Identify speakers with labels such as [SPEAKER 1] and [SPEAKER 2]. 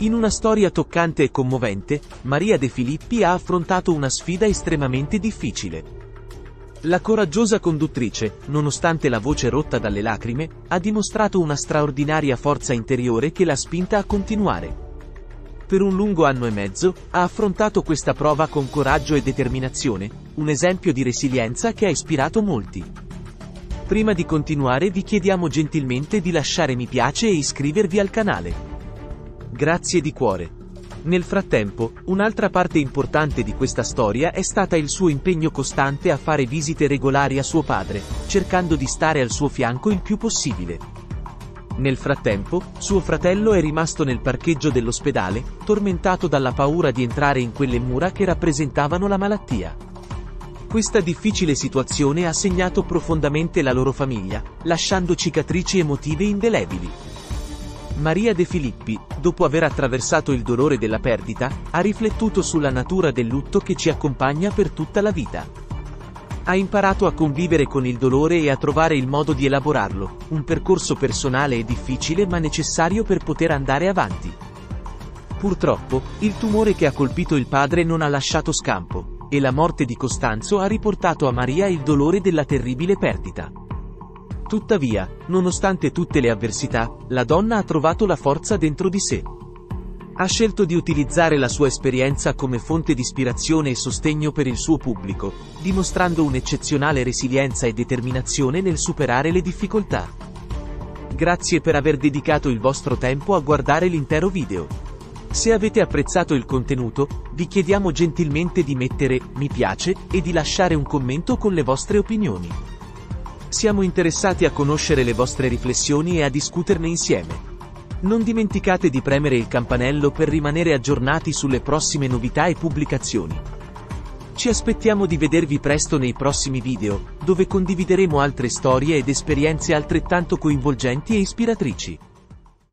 [SPEAKER 1] In una storia toccante e commovente, Maria De Filippi ha affrontato una sfida estremamente difficile. La coraggiosa conduttrice, nonostante la voce rotta dalle lacrime, ha dimostrato una straordinaria forza interiore che l'ha spinta a continuare. Per un lungo anno e mezzo, ha affrontato questa prova con coraggio e determinazione, un esempio di resilienza che ha ispirato molti. Prima di continuare vi chiediamo gentilmente di lasciare mi piace e iscrivervi al canale. Grazie di cuore. Nel frattempo, un'altra parte importante di questa storia è stata il suo impegno costante a fare visite regolari a suo padre, cercando di stare al suo fianco il più possibile. Nel frattempo, suo fratello è rimasto nel parcheggio dell'ospedale, tormentato dalla paura di entrare in quelle mura che rappresentavano la malattia. Questa difficile situazione ha segnato profondamente la loro famiglia, lasciando cicatrici emotive indelebili. Maria De Filippi, dopo aver attraversato il dolore della perdita, ha riflettuto sulla natura del lutto che ci accompagna per tutta la vita. Ha imparato a convivere con il dolore e a trovare il modo di elaborarlo, un percorso personale e difficile ma necessario per poter andare avanti. Purtroppo, il tumore che ha colpito il padre non ha lasciato scampo, e la morte di Costanzo ha riportato a Maria il dolore della terribile perdita. Tuttavia, nonostante tutte le avversità, la donna ha trovato la forza dentro di sé. Ha scelto di utilizzare la sua esperienza come fonte di ispirazione e sostegno per il suo pubblico, dimostrando un'eccezionale resilienza e determinazione nel superare le difficoltà. Grazie per aver dedicato il vostro tempo a guardare l'intero video. Se avete apprezzato il contenuto, vi chiediamo gentilmente di mettere mi piace e di lasciare un commento con le vostre opinioni. Siamo interessati a conoscere le vostre riflessioni e a discuterne insieme. Non dimenticate di premere il campanello per rimanere aggiornati sulle prossime novità e pubblicazioni. Ci aspettiamo di vedervi presto nei prossimi video, dove condivideremo altre storie ed esperienze altrettanto coinvolgenti e ispiratrici.